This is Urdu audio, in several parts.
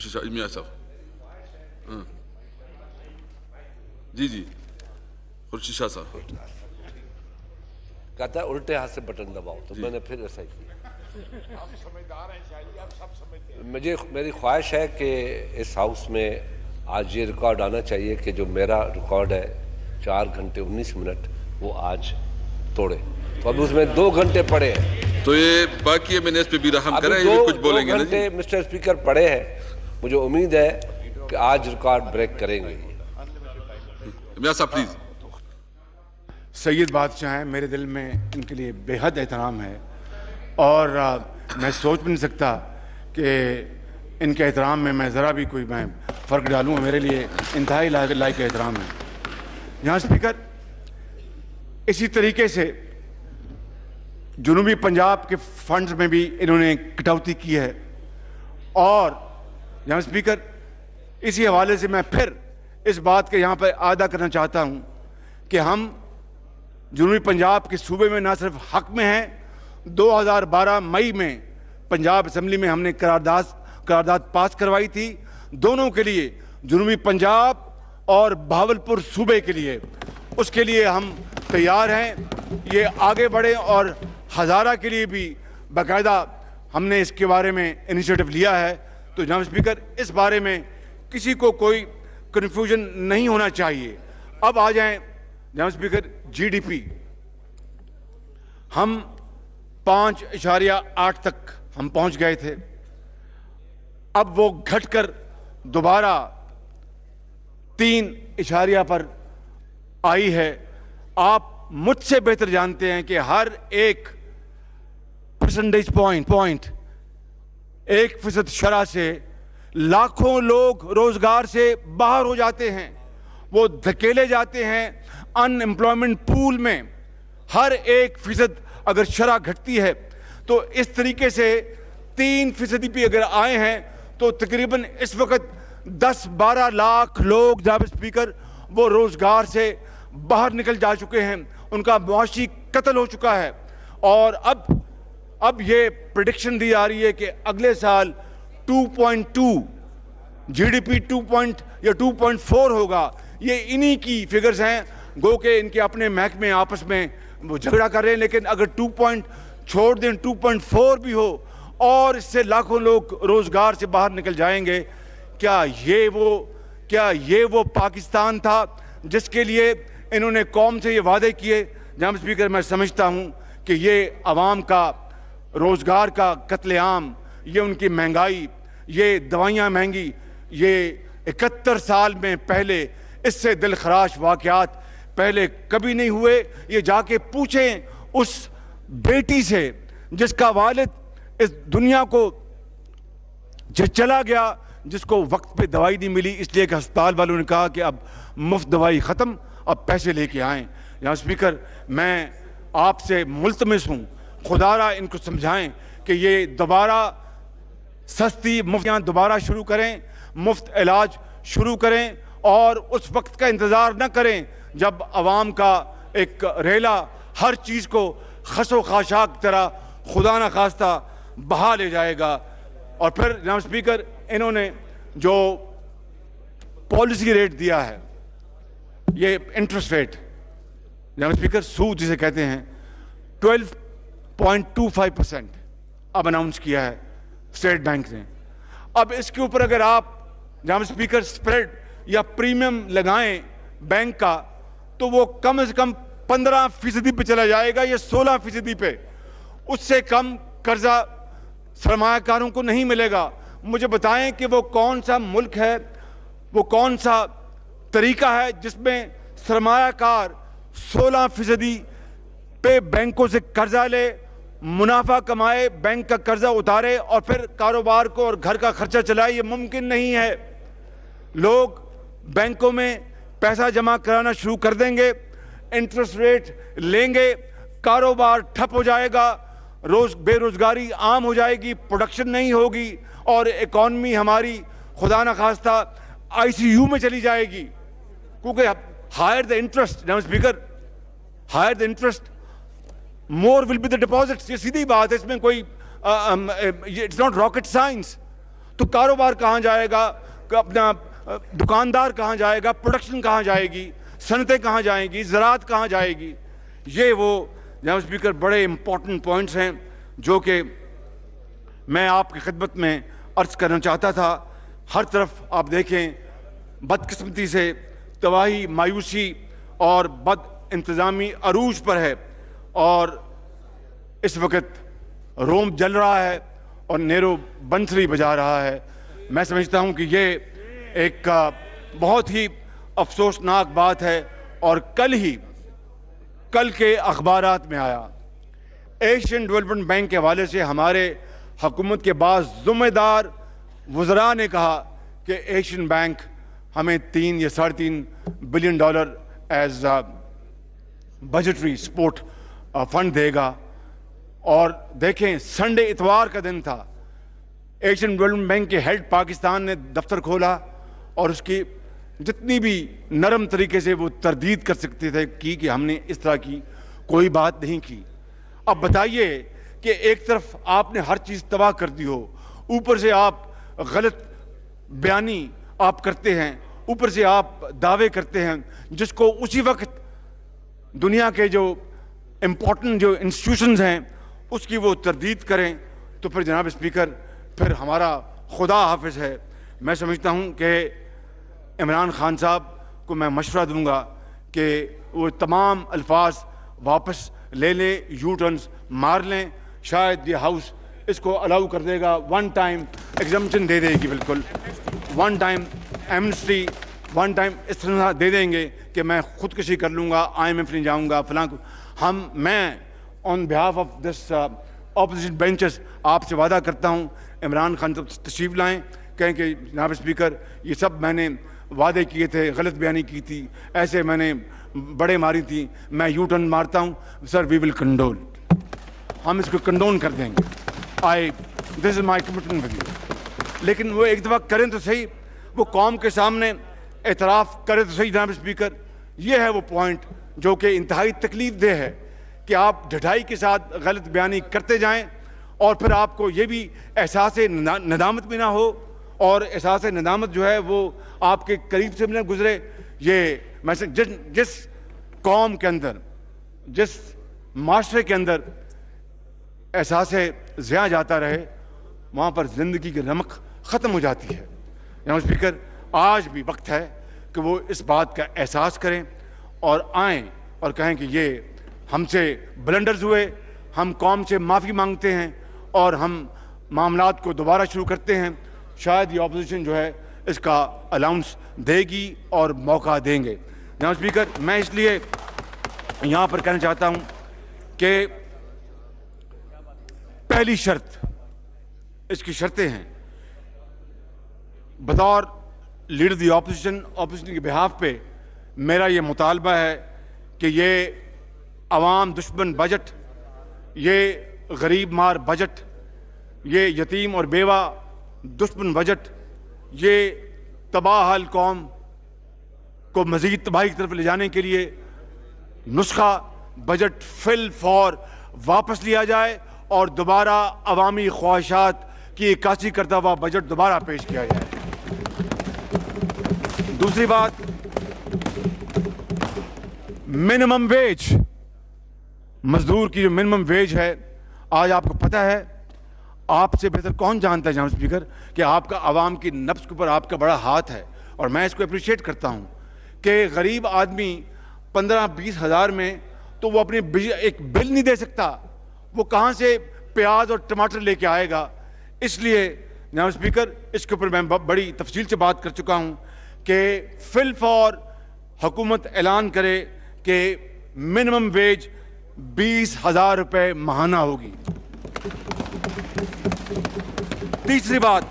میاں صاحب جی جی خورشید شاہ صاحب کہتا ہے الٹے ہاتھ سے بٹن دباؤ تو میں نے پھر ایسا ہی کیا مجھے میری خواہش ہے کہ اس ہاؤس میں آج یہ ریکارڈ آنا چاہیے کہ جو میرا ریکارڈ ہے چار گھنٹے انیس منٹ وہ آج توڑے تو اب اس میں دو گھنٹے پڑے ہیں تو یہ باقی ہے میں نے اس پہ بھی رحم کرا ہے کچھ بولیں گے جی مسٹر اسپیکر پڑے ہیں مجھے امید ہے کہ آج ریکارڈ بریک کریں گے۔ میاں صاحب پلیز سید بادشاہ ہیں میرے دل میں ان کے لیے بے حد احترام ہے۔ اور میں سوچ بھی نہیں سکتا کہ ان کے احترام میں میں ذرا بھی کوئی میں فرق ڈالوں میرے لیے انتہائی لائق احترام ہے۔ یہاں اسپیکر اسی طریقے سے جنوبی پنجاب کے فنڈز میں بھی انہوں نے کٹوتی کی ہے۔ اور یہاں اسپیکر اسی حوالے سے میں پھر اس بات کے یہاں پہ ادا کرنا چاہتا ہوں کہ ہم جنوبی پنجاب کے صوبے میں نہ صرف حق میں ہیں، دو ہزار بارہ مئی میں پنجاب اسمبلی میں ہم نے قرارداد قرارداد پاس کروائی تھی۔ دونوں کے لیے، جنوبی پنجاب اور بہاولپور صوبے کے لیے۔ اس کے لیے ہم تیار ہیں۔ یہ آگے بڑھیں اور ہزارہ کے لیے بھی باقاعدہ ہم نے اس کے بارے میں انیشیٹو لیا ہے۔ تو جناب اسپیکر اس بارے میں کسی کو کوئی کنفیوژن نہیں ہونا چاہیے۔ اب آ جائیں جناب اسپیکر جی ڈی پی ہم پانچ اشاریہ آٹھ تک ہم پہنچ گئے تھے۔ اب وہ گھٹ کر دوبارہ تین اشاریہ پر آئی ہے۔ آپ مجھ سے بہتر جانتے ہیں کہ ہر ایک پرسنٹیج پوائنٹ پوائنٹ ایک فیصد شرح سے لاکھوں لوگ روزگار سے باہر ہو جاتے ہیں، وہ دھکیلے جاتے ہیں ان امپلائمنٹ پول میں۔ ہر ایک فیصد اگر شرح گھٹتی ہے تو اس طریقے سے تین فیصدی پہ اگر آئے ہیں تو تقریباً اس وقت دس بارہ لاکھ لوگ جناب اسپیکر وہ روزگار سے باہر نکل جا چکے ہیں۔ ان کا معاشی قتل ہو چکا ہے۔ اور اب اب یہ پریڈکشن دی آ رہی ہے کہ اگلے سال two point two G D P two point یا ٹو پوائنٹ فور ہوگا۔ یہ انہی کی فگرز ہیں۔ گو کہ ان کے اپنے محکمے آپس میں وہ جھگڑا کر رہے ہیں، لیکن اگر ٹو پوائنٹ چھوڑ دیں ٹو پوائنٹ فور بھی ہو اور اس سے لاکھوں لوگ روزگار سے باہر نکل جائیں گے۔ کیا یہ وہ، کیا یہ وہ پاکستان تھا جس کے لیے انہوں نے قوم سے یہ وعدے کیے؟ جناب اسپیکر میں سمجھتا ہوں کہ یہ عوام کا روزگار کا قتل عام، یہ ان کی مہنگائی، یہ دوائیاں مہنگی، یہ اکہتر سال میں پہلے اس سے دل خراش واقعات پہلے کبھی نہیں ہوئے، یہ جا کے پوچھیں اس بیٹی سے جس کا والد اس دنیا کو چلا گیا، جس کو وقت پہ دوائی نہیں ملی، اس لیے کہ ہسپتال والوں نے کہا کہ اب مفت دوائی ختم، اب پیسے لے کے آئیں۔ یہاں اسپیکر میں آپ سے ملتمس ہوں۔ خدا را ان کو سمجھائیں کہ یہ دوبارہ سستی مفتیاں دوبارہ شروع کریں، مفت علاج شروع کریں اور اس وقت کا انتظار نہ کریں جب عوام کا ایک ریلا ہر چیز کو خس و خاشاک طرح خدا نہ خواستہ بہا لے جائے گا۔ اور پھر جناب اسپیکر انہوں نے جو پالیسی ریٹ دیا ہے، یہ انٹرسٹ ریٹ، جناب اسپیکر سود جسے کہتے ہیں، twelve point two five percent اب اناؤنس کیا ہے اسٹیٹ بینک نے۔ اب اس کے اوپر اگر آپ جناب اسپیکر سپریڈ یا پریمیم لگائیں بینک کا، تو وہ کم از کم پندرہ فیصدی پہ چلا جائے گا یا سولہ فیصدی پہ۔ اس سے کم قرضہ سرمایہ کاروں کو نہیں ملے گا۔ مجھے بتائیں کہ وہ کون سا ملک ہے، وہ کون سا طریقہ ہے جس میں سرمایہ کار سولہ فیصدی پہ بینکوں سے قرضہ لے منافع کمائے، بینک کا قرضہ اتارے اور پھر کاروبار کو اور گھر کا خرچہ چلائے، یہ ممکن نہیں ہے۔ لوگ بینکوں میں پیسہ جمع کرانا شروع کر دیں گے، انٹرسٹ ریٹ لیں گے، کاروبار ٹھپ ہو جائے گا، روز بے روزگاری عام ہو جائے گی، پروڈکشن نہیں ہوگی اور اکانومی ہماری خدا نہ خواستہ آئی سی یو میں چلی جائے گی۔ کیونکہ ہائر دا انٹرسٹ جناب speaker, higher the interest more will be the deposits یہ سیدھی بات ہے، اس میں کوئی اٹس ناٹ راکٹ سائنس تو کاروبار کہاں جائے گا؟ اپنا دکاندار کہاں جائے گا؟ پروڈکشن کہاں جائے گی؟ صنعتیں کہاں جائیں گی؟ زراعت کہاں جائے گی؟ یہ وہ جناب اسپیکر بڑے امپورٹنٹ پوائنٹس ہیں جو کہ میں آپ کی خدمت میں عرض کرنا چاہتا تھا۔ ہر طرف آپ دیکھیں، بدقسمتی سے تباہی، مایوسی اور بد انتظامی عروج پر ہے۔ اور اس وقت روم جل رہا ہے اور نیرو بنسری بجا رہا ہے۔ میں سمجھتا ہوں کہ یہ ایک بہت ہی افسوسناک بات ہے اور کل ہی، کل کے اخبارات میں آیا۔ ایشین ڈیولپمنٹ بینک کے حوالے سے ہمارے حکومت کے بعض ذمہ دار وزراء نے کہا کہ ایشین بینک ہمیں تین یا ساڑھے تین billion dollar as budgetary support fund دے گا۔ اور دیکھیں سنڈے اتوار کا دن تھا۔ ایشین ڈیولپمنٹ بینک کے ہیڈ پاکستان نے دفتر کھولا اور اس کی جتنی بھی نرم طریقے سے وہ تردید کر سکتے تھے کی کہ ہم نے اس طرح کی کوئی بات نہیں کی۔ اب بتائیے کہ ایک طرف آپ نے ہر چیز تباہ کر دی ہو، اوپر سے آپ غلط بیانی آپ کرتے ہیں، اوپر سے آپ دعوے کرتے ہیں، جس کو اسی وقت دنیا کے جو امپورٹنٹ جو انسٹیٹیوشنز ہیں، اس کی وہ تردید کریں۔ تو پھر جناب اسپیکر پھر ہمارا خدا حافظ ہے۔ میں سمجھتا ہوں کہ عمران خان صاحب کو میں مشورہ دوں گا کہ وہ تمام الفاظ واپس لے لیں یو ٹرنس مار لیں۔ شاید یہ ہاؤس اس کو الاؤ کر دے گا۔ ون ٹائم ایگزمشن دے دے گی بالکل۔ One time amnesty one time اس طرح دے دیں گے کہ میں خودکشی کر لوں گا آئی ایم ایف نہیں جاؤں گا، فلاں ہم، میں on behalf of this opposition benches آپ سے وعدہ کرتا ہوں، عمران خان صاحب تشریف لائیں، کہیں کہ جناب اسپیکر یہ سب میں نے وعدے کیے تھے، غلط بیانی کی تھی، ایسے میں نے بڑے ماری تھی، میں یو ٹرن مارتا ہوں، سر وی ول کنڈول ہم اس کو کنڈون کر دیں گے۔ آئی دس از مائی کمٹمنٹ لیکن وہ ایک دفعہ کریں تو صحیح، وہ قوم کے سامنے اعتراف کرے تو صحیح جناب اسپیکر یہ ہے وہ پوائنٹ جو کہ انتہائی تکلیف دہ ہے کہ آپ ڈھٹائی کے ساتھ غلط بیانی کرتے جائیں اور پھر آپ کو یہ بھی احساس ندامت بھی نہ ہو اور احساس ندامت جو ہے وہ آپ کے قریب سے ملنے گزرے۔ یہ میں جس جس قوم کے اندر، جس معاشرے کے اندر احساس زیاں جاتا رہے، وہاں پر زندگی کی رمق ختم ہو جاتی ہے۔ جناب اسپیکر آج بھی وقت ہے کہ وہ اس بات کا احساس کریں۔ اور آئیں اور کہیں کہ یہ ہم سے بلنڈرز ہوئے، ہم قوم سے معافی مانگتے ہیں اور ہم معاملات کو دوبارہ شروع کرتے ہیں، شاید یہ اپوزیشن جو ہے اس کا الاؤنس دے گی اور موقع دیں گے۔ جناب اسپیکر میں اس لیے یہاں پر کہنا چاہتا ہوں کہ پہلی شرط اس کی شرطیں ہیں۔ بطور لیڈر دی اپوزیشن اپوزیشن کے بحاف پہ میرا یہ مطالبہ ہے کہ یہ عوام دشمن بجٹ، یہ غریب مار بجٹ، یہ یتیم اور بیوہ دشمن بجٹ، یہ تباہ حال قوم کو مزید تباہی کی طرف لے جانے کے لیے نسخہ بجٹ فل فور واپس لیا جائے اور دوبارہ عوامی خواہشات کی عکاسی کرتا ہوا بجٹ دوبارہ پیش کیا جائے۔ دوسری بات منیمم ویج مزدور کی جو منیمم ویج ہے، آج آپ کو پتہ ہے، آپ سے بہتر کون جانتا ہے جناب اسپیکر کہ آپ کا عوام کی نفس کے اوپر آپ کا بڑا ہاتھ ہے۔ اور میں اس کو اپریشیٹ کرتا ہوں کہ غریب آدمی پندرہ بیس ہزار میں تو وہ اپنی ایک بل نہیں دے سکتا۔ وہ کہاں سے پیاز اور ٹماٹر لے کے آئے گا؟ اس لیے جناب اسپیکر اس کے اوپر میں بڑی تفصیل سے بات کر چکا ہوں کہ فل فور حکومت اعلان کرے کہ منیمم ویج بیس ہزار روپے ماہانہ ہوگی۔ تیسری بات،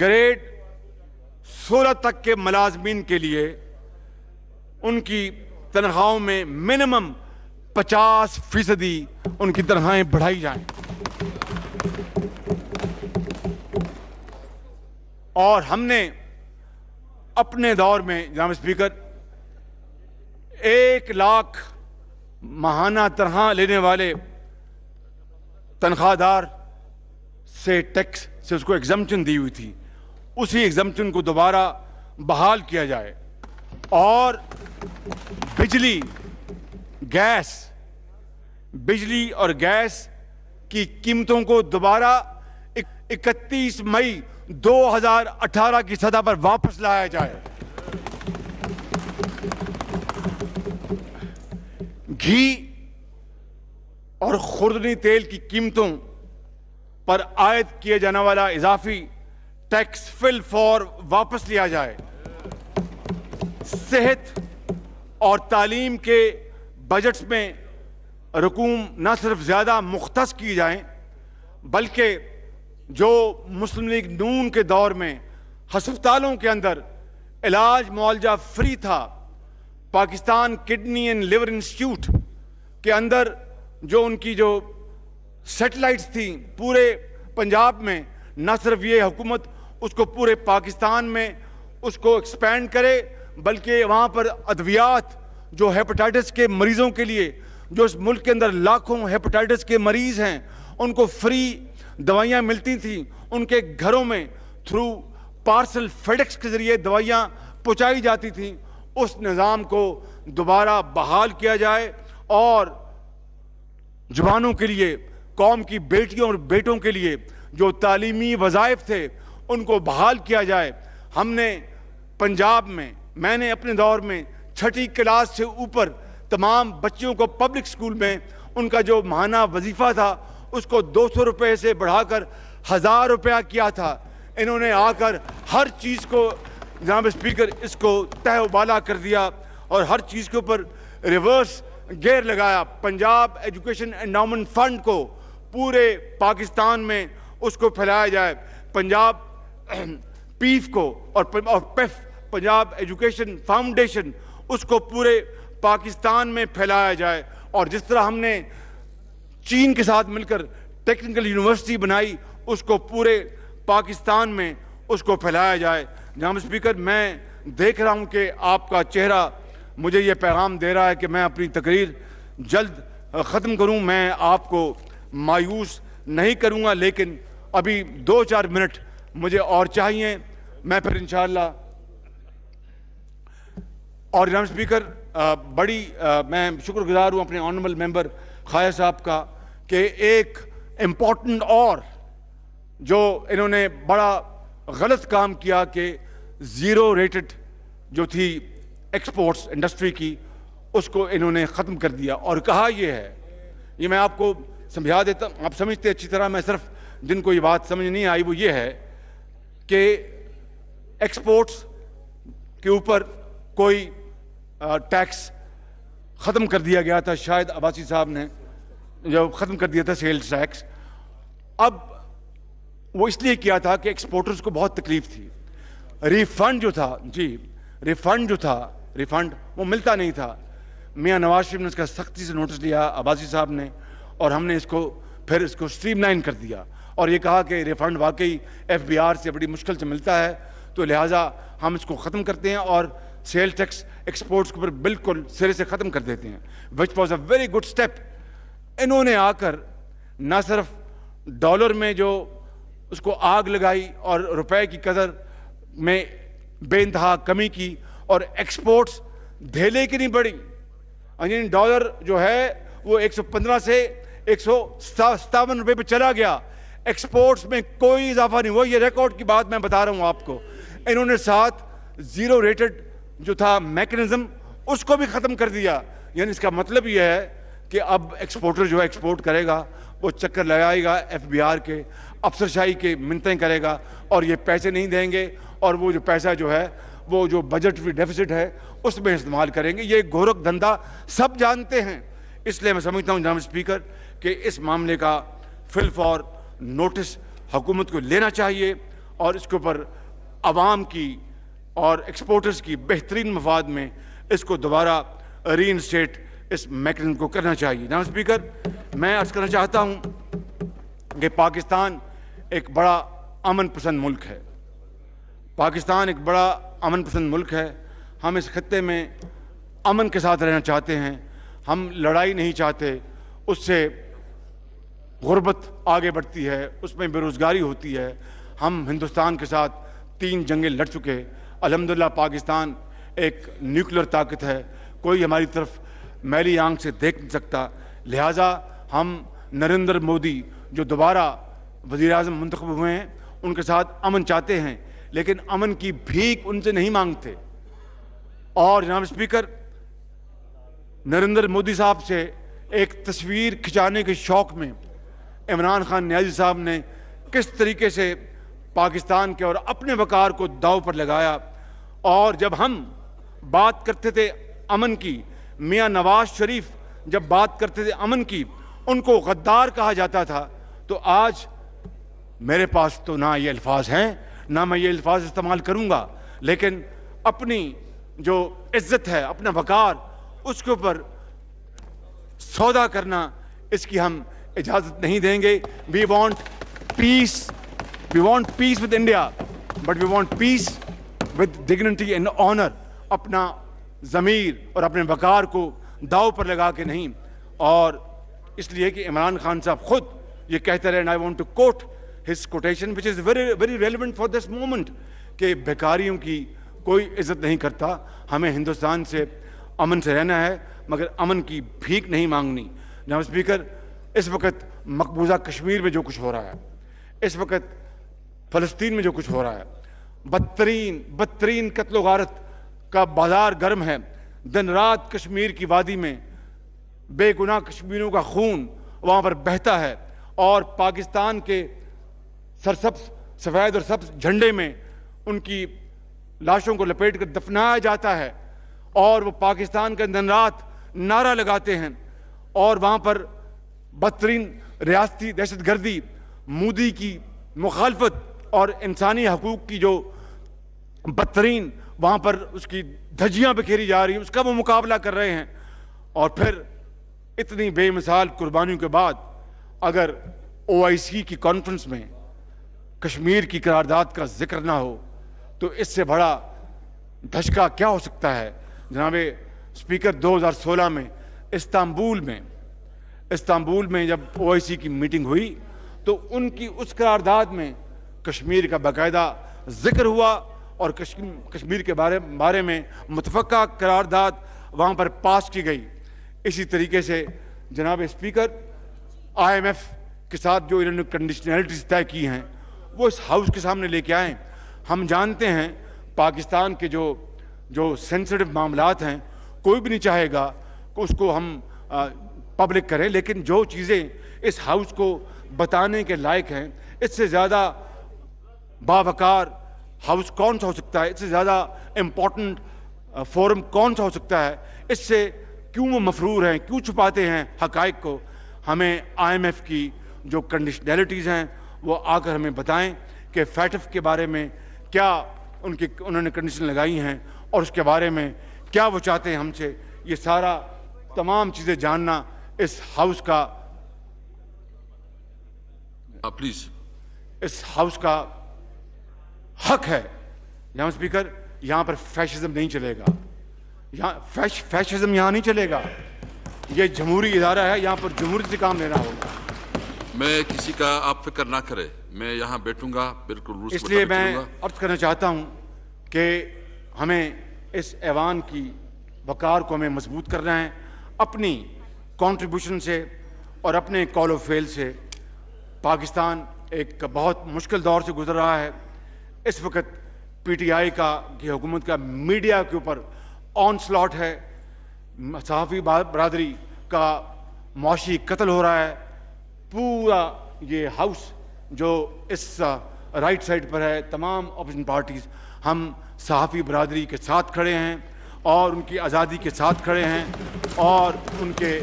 گریڈ سولہ تک کے ملازمین کے لیے ان کی تنخواہوں میں منیمم پچاس فیصدی ان کی تنخواہیں بڑھائی جائیں۔ اور ہم نے اپنے دور میں جناب اسپیکر ایک لاکھ ماہانہ تنخواہ لینے والے تنخواہ دار سے ٹیکس سے اس کو ایگزمپشن دی ہوئی تھی۔ اسی ایگزمپشن کو دوبارہ بحال کیا جائے۔ اور بجلی، گیس، بجلی اور گیس کی قیمتوں کو دوبارہ اکتیس مئی دو ہزار اٹھارہ کی سطح پر واپس لایا جائے۔ گھی اور خوردنی تیل کی قیمتوں پر عائد کیے جانے والا اضافی ٹیکس فل فور واپس لیا جائے۔ صحت اور تعلیم کے بجٹس میں رقوم نہ صرف زیادہ مختص کی جائیں، بلکہ جو مسلم لیگ نون کے دور میں ہسپتالوں کے اندر علاج معالجہ فری تھا Pakistan kidney and liver institute کے اندر جو ان کی جو سیٹلائٹس تھیں پورے پنجاب میں، نہ صرف یہ حکومت، اس کو پورے پاکستان میں اس کو ایکسپینڈ کرے، بلکہ وہاں پر ادویات جو ہیپاٹائٹس کے مریضوں کے لیے، جو اس ملک کے اندر لاکھوں ہیپاٹائٹس کے مریض ہیں، ان کو فری دوائیاں ملتی تھیں۔ ان کے گھروں میں تھرو پارسل فیڈکس کے ذریعے دوائیاں پہنچائی جاتی تھیں۔ اس نظام کو دوبارہ بحال کیا جائے اور جوانوں کے لیے، قوم کی بیٹیوں اور بیٹوں کے لیے جو تعلیمی وظائف تھے، ان کو بحال کیا جائے۔ ہم نے پنجاب میں میں نے اپنے دور میں چھٹی کلاس سے اوپر تمام بچیوں کو پبلک سکول میں ان کا جو ماہانہ وظیفہ تھا، اس کو دو سو روپے سے بڑھا کر ہزار روپیہ کیا تھا۔ انہوں نے آ کر ہر چیز کو جناب اسپیکر اس کو تہ بالا کر دیا اور ہر چیز کے اوپر ریورس گیئر لگایا۔ پنجاب ایجوکیشن انڈاؤمنٹ فنڈ کو پورے پاکستان میں اس کو پھیلایا جائے۔ پنجاب پیف کو اور پیف پنجاب ایجوکیشن فاؤنڈیشن اس کو پورے پاکستان میں پھیلایا جائے۔ اور جس طرح ہم نے چین کے ساتھ مل کر ٹیکنیکل یونیورسٹی بنائی، اس کو پورے پاکستان میں اس کو پھیلایا جائے۔ جناب اسپیکر میں دیکھ رہا ہوں کہ آپ کا چہرہ مجھے یہ پیغام دے رہا ہے کہ میں اپنی تقریر جلد ختم کروں میں آپ کو مایوس نہیں کروں گا لیکن ابھی دو چار منٹ مجھے اور چاہیے میں پھر انشاءاللہ اور جناب اسپیکر بڑی میں شکر گزار ہوں اپنے آنربل ممبر خواہ صاحب کا کہ ایک امپورٹنٹ اور جو انہوں نے بڑا غلط کام کیا کہ زیرو ریٹڈ جو تھی ایکسپورٹس انڈسٹری کی، اس کو انہوں نے ختم کر دیا۔ اور کہا یہ ہے، یہ میں آپ کو سمجھا دیتا ہوں آپ سمجھتے اچھی طرح، میں صرف جن کو یہ بات سمجھ نہیں آئی وہ یہ ہے کہ ایکسپورٹس کے اوپر کوئی ٹیکس ختم کر دیا گیا تھا۔ شاید عباسی صاحب نے جو ختم کر دیا تھا سیلز ٹیکس۔ اب وہ اس لیے کیا تھا کہ ایکسپورٹرز کو بہت تکلیف تھی۔ ریفنڈ جو تھا جی ریفنڈ جو تھا ریفنڈ وہ ملتا نہیں تھا۔ میاں نواز شریف نے اس کا سختی سے نوٹس لیا، عباسی صاحب نے، اور ہم نے اس کو پھر اس کو سٹریم لائن کر دیا۔ اور یہ کہا کہ ریفنڈ واقعی ایف بی آر سے بڑی مشکل سے ملتا ہے۔ تو لہٰذا ہم اس کو ختم کرتے ہیں اور سیل ٹیکس ایکسپورٹس کے اوپر بالکل سرے سے ختم کر دیتے ہیں۔ Which was a very good step انہوں نے آ کر نہ صرف ڈالر میں جو اس کو آگ لگائی اور روپے کی قدر میں بے انتہا کمی کی اور ایکسپورٹس دھیلے کی نہیں بڑھی۔ یعنی ڈالر جو ہے وہ ایک سو پندرہ سے ایک سو ستاون روپے پہ چلا گیا۔ ایکسپورٹس میں کوئی اضافہ نہیں ہوا۔ یہ ریکارڈ کی بات میں بتا رہا ہوں آپ کو۔ انہوں نے ساتھ زیرو ریٹڈ جو تھا میکنزم اس کو بھی ختم کر دیا۔ یعنی اس کا مطلب یہ ہے کہ اب ایکسپورٹر جو ہے ایکسپورٹ کرے گا، وہ چکر لگائے گا ایف بی آر کے۔ افسر شاہی کے منتیں کرے گا اور یہ پیسے نہیں دیں گے اور وہ جو پیسہ جو ہے، وہ جو بجٹ ڈیفیسٹ ہے، اس میں استعمال کریں گے۔ یہ گورک دھندا سب جانتے ہیں۔ اس لیے میں سمجھتا ہوں جناب اسپیکر کہ اس معاملے کا فل فور نوٹس حکومت کو لینا چاہیے اور اس کے اوپر عوام کی اور ایکسپورٹرز کی بہترین مفاد میں اس کو دوبارہ ری انسٹیٹ اس میکنزم کو کرنا چاہیے۔ جناب اسپیکر میں عرض کرنا چاہتا ہوں کہ پاکستان ایک بڑا امن پسند ملک ہے۔ پاکستان ایک بڑا امن پسند ملک ہے۔ ہم اس خطے میں امن کے ساتھ رہنا چاہتے ہیں۔ ہم لڑائی نہیں چاہتے۔ اس سے غربت آگے بڑھتی ہے۔ اس میں بے روزگاری ہوتی ہے۔ ہم ہندوستان کے ساتھ تین جنگیں لڑ چکے۔ الحمدللہ پاکستان ایک نیوکلر طاقت ہے۔ کوئی ہماری طرف میلی آنکھ سے دیکھ نہیں سکتا۔ لہٰذا ہم نریندر مودی جو دوبارہ وزیر اعظم منتخب ہوئے ہیں، ان کے ساتھ امن چاہتے ہیں، لیکن امن کی بھیک ان سے نہیں مانگتے۔ اور جناب اسپیکر نریندر مودی صاحب سے ایک تصویر کھچانے کے شوق میں عمران خان نیازی صاحب نے کس طریقے سے پاکستان کے اور اپنے وقار کو داؤ پر لگایا۔ اور جب ہم بات کرتے تھے امن کی، میاں نواز شریف جب بات کرتے تھے امن کی، ان کو غدار کہا جاتا تھا۔ تو آج میرے پاس تو نہ یہ الفاظ ہیں، نہ میں یہ الفاظ استعمال کروں گا، لیکن اپنی جو عزت ہے، اپنا وقار، اس کے اوپر سودا کرنا، اس کی ہم اجازت نہیں دیں گے۔ We want peace we want peace with India but we want peace with dignity and honour اپنا ضمیر اور اپنے وقار کو داؤ پر لگا کے نہیں۔ اور اس لیے کہ عمران خان صاحب خود یہ کہتے رہے I want to quote his quotation which is very very relevant for this moment کہ بیکاریوں کی کوئی عزت نہیں کرتا، ہمیں ہندوستان سے امن سے رہنا ہے، مگر امن کی بھیک نہیں مانگنی۔ جناب اسپیکر اس وقت مقبوضہ کشمیر میں جو کچھ ہو رہا ہے، اس وقت فلسطین میں جو کچھ ہو رہا ہے، بدترین بدترین قتل و غارت کا بازار گرم ہے۔ دن رات کشمیر کی وادی میں بے گناہ کشمیروں کا خون وہاں پر بہتا ہے اور پاکستان کے سرسبز سفید اور سبز جھنڈے میں ان کی لاشوں کو لپیٹ کر دفنایا جاتا ہے اور وہ پاکستان کے دن رات نعرہ لگاتے ہیں اور وہاں پر بدترین ریاستی دہشت گردی، مودی کی مخالفت اور انسانی حقوق کی جو بدترین وہاں پر اس کی دھجیاں بکھیری جا رہی ہیں، اس کا وہ مقابلہ کر رہے ہیں۔ اور پھر اتنی بے مثال قربانیوں کے بعد اگر او آئی سی کی کانفرنس میں کشمیر کی قرارداد کا ذکر نہ ہو، تو اس سے بڑا دھچکا کیا ہو سکتا ہے؟ جناب اسپیکر دو ہزار سولہ میں استنبول میں استنبول میں جب او آئی سی کی میٹنگ ہوئی، تو ان کی اس قرارداد میں کشمیر کا باقاعدہ ذکر ہوا اور کشمیر کے بارے بارے میں متفقہ قرارداد وہاں پر پاس کی گئی۔ اسی طریقے سے جناب اسپیکر آئی ایم ایف کے ساتھ جو انہوں نے کنڈیشنلٹیز طے کی ہیں وہ اس ہاؤس کے سامنے لے کے آئیں۔ ہم جانتے ہیں پاکستان کے جو جو سینسٹیو معاملات ہیں، کوئی بھی نہیں چاہے گا کہ اس کو ہم پبلک کریں، لیکن جو چیزیں اس ہاؤس کو بتانے کے لائق ہیں، اس سے زیادہ باوقار ہاؤس کون سا ہو سکتا ہے؟ اس سے زیادہ امپورٹنٹ فورم کون سا ہو سکتا ہے؟ اس سے کیوں وہ مفرور ہیں؟ کیوں چھپاتے ہیں حقائق کو؟ ہمیں آئی ایم ایف کی جو کنڈیشنلٹیز ہیں وہ آ کر ہمیں بتائیں کہ فیٹف کے بارے میں کیا ان کی انہوں نے کنڈیشن لگائی ہیں اور اس کے بارے میں کیا وہ چاہتے ہیں ہم سے؟ یہ سارا تمام چیزیں جاننا اس ہاؤس کا پلیز اس ہاؤس کا حق ہے۔ یہاں اسپیکر یہاں پر فیشزم نہیں چلے گا۔ یہاں فیش فیشزم یہاں نہیں چلے گا۔ یہ جمہوری ادارہ ہے یہاں پر جمہوری سے کام لینا ہوگا میں کسی کا آپ فکر نہ کرے میں یہاں بیٹھوں گا بالکل اس لیے میں عرض کرنا چاہتا ہوں کہ ہمیں اس ایوان کی وقار کو ہمیں مضبوط کرنا ہے اپنی کانٹریبیوشن سے اور اپنے کال و فیل سے۔ پاکستان ایک بہت مشکل دور سے گزر رہا ہے۔ اس وقت پی ٹی آئی کا کی حکومت کا میڈیا کے اوپر آن سلاٹ ہے۔ صحافی برادری کا معاشی قتل ہو رہا ہے۔ پورا یہ ہاؤس جو اس رائٹ سائڈ پر ہے، تمام اپوزیشن پارٹیز ہم صحافی برادری کے ساتھ کھڑے ہیں اور ان کی آزادی کے ساتھ کھڑے ہیں اور ان کے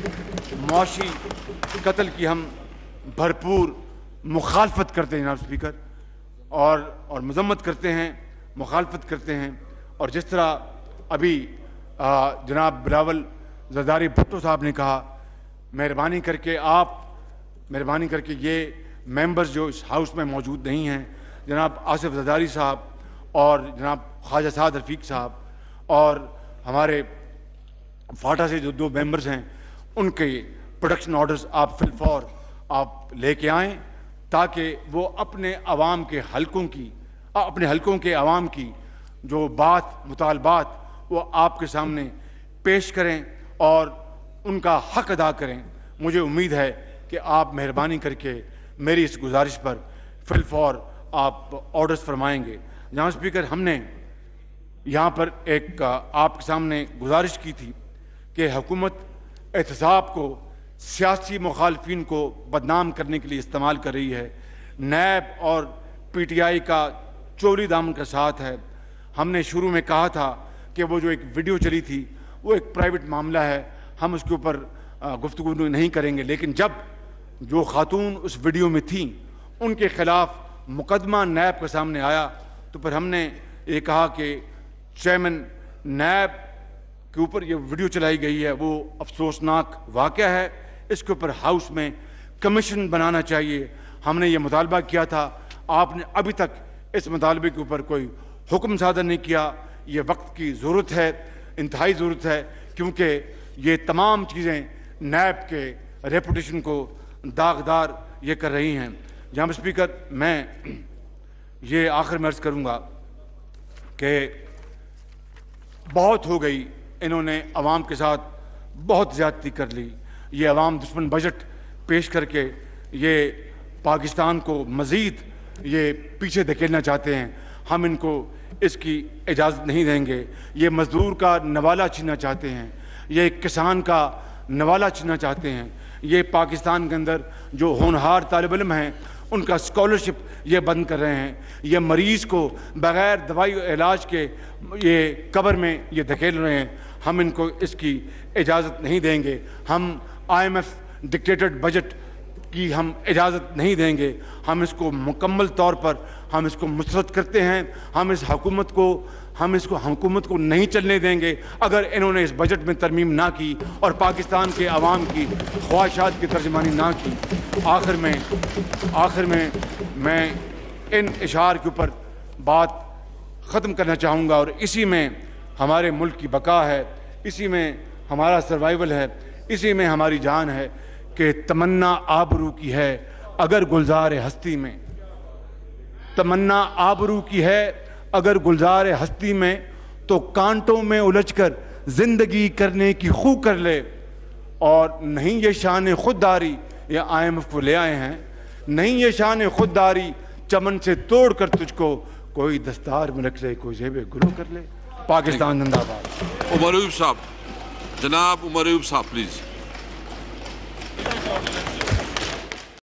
معاشی قتل کی ہم بھرپور مخالفت کرتے ہیں، جناب اسپیکر اور اور مذمت کرتے ہیں، مخالفت کرتے ہیں۔ اور جس طرح ابھی جناب بلاول زرداری بھٹو صاحب نے کہا، مہربانی کر کے آپ مہربانی کر کے یہ ممبرز جو اس ہاؤس میں موجود نہیں ہیں، جناب آصف زرداری صاحب اور جناب خواجہ سعد رفیق صاحب اور ہمارے فاٹا سے جو دو ممبرز ہیں، ان کے پروڈکشن آرڈرز آپ فل فور آپ لے کے آئیں تاکہ وہ اپنے عوام کے حلقوں کی، اپنے حلقوں کے عوام کی جو بات، مطالبات وہ آپ کے سامنے پیش کریں اور ان کا حق ادا کریں۔ مجھے امید ہے کہ آپ مہربانی کر کے میری اس گزارش پر فل فور آپ آرڈرز فرمائیں گے۔ جہاں اسپیکر ہم نے یہاں پر ایک، آپ کے سامنے گزارش کی تھی کہ حکومت احتساب کو سیاسی مخالفین کو بدنام کرنے کے لیے استعمال کر رہی ہے۔ نیب اور پی ٹی آئی کا چوری دامن کا ساتھ ہے۔ ہم نے شروع میں کہا تھا کہ وہ جو ایک ویڈیو چلی تھی وہ ایک پرائیویٹ معاملہ ہے۔ ہم اس کے اوپر گفتگو نہیں کریں گے۔ لیکن جب جو خاتون اس ویڈیو میں تھیں، ان کے خلاف مقدمہ نیب کے سامنے آیا۔ تو پھر ہم نے یہ کہا کہ چیئرمین نیب کے اوپر یہ ویڈیو چلائی گئی ہے، وہ افسوسناک واقعہ ہے۔ اس کے اوپر ہاؤس میں کمیشن بنانا چاہیے۔ ہم نے یہ مطالبہ کیا تھا۔ آپ نے ابھی تک اس مطالبے کے اوپر کوئی حکم صادر نہیں کیا۔ یہ وقت کی ضرورت ہے، انتہائی ضرورت ہے، کیونکہ یہ تمام چیزیں نیب کے ریپوٹیشن کو داغدار یہ کر رہی ہیں۔ جناب اسپیکر میں یہ آخر میں عرض کروں گا کہ بہت ہو گئی۔ انہوں نے عوام کے ساتھ بہت زیادتی کر لی۔ یہ عوام دشمن بجٹ پیش کر کے یہ پاکستان کو مزید یہ پیچھے دھکیلنا چاہتے ہیں۔ ہم ان کو اس کی اجازت نہیں دیں گے۔ یہ مزدور کا نوالا چھیننا چاہتے ہیں۔ یہ کسان کا نوالا چھیننا چاہتے ہیں۔ یہ پاکستان کے اندر جو ہونہار طالب علم ہیں، ان کا اسکالرشپ یہ بند کر رہے ہیں۔ یہ مریض کو بغیر دوائی علاج کے یہ قبر میں یہ دھکیل رہے ہیں۔ ہم ان کو اس کی اجازت نہیں دیں گے۔ ہم I M F dictated budget کی ہم اجازت نہیں دیں گے۔ ہم اس کو مکمل طور پر ہم اس کو مسرت کرتے ہیں۔ ہم اس حکومت کو ہم اس کو حکومت کو نہیں چلنے دیں گے اگر انہوں نے اس بجٹ میں ترمیم نہ کی اور پاکستان کے عوام کی خواہشات کی ترجمانی نہ کی۔ آخر میں آخر میں میں ان اشعار کے اوپر بات ختم کرنا چاہوں گا اور اسی میں ہمارے ملک کی بقا ہے، اسی میں ہمارا سروائیول ہے، اسی میں ہماری جان ہے کہ تمنا آبرو کی ہے۔ اگر گلزار ہستی میں تمنا آبرو کی ہے اگر گلزار ہستی میں تو کانٹوں میں الجھ کر زندگی کرنے کی خو کر لے۔ اور نہیں یہ شان خودداری یہ آئی ایم ایف کو لے آئے ہیں۔ نہیں یہ شان خودداری چمن سے توڑ کر تجھ کو کوئی دستار میں رکھ لے، کوئی زیب گلو کر لے۔ پاکستان زندہ باد۔ عمر ایوب صاحب، جناب عمر ایوب صاحب، پلیز۔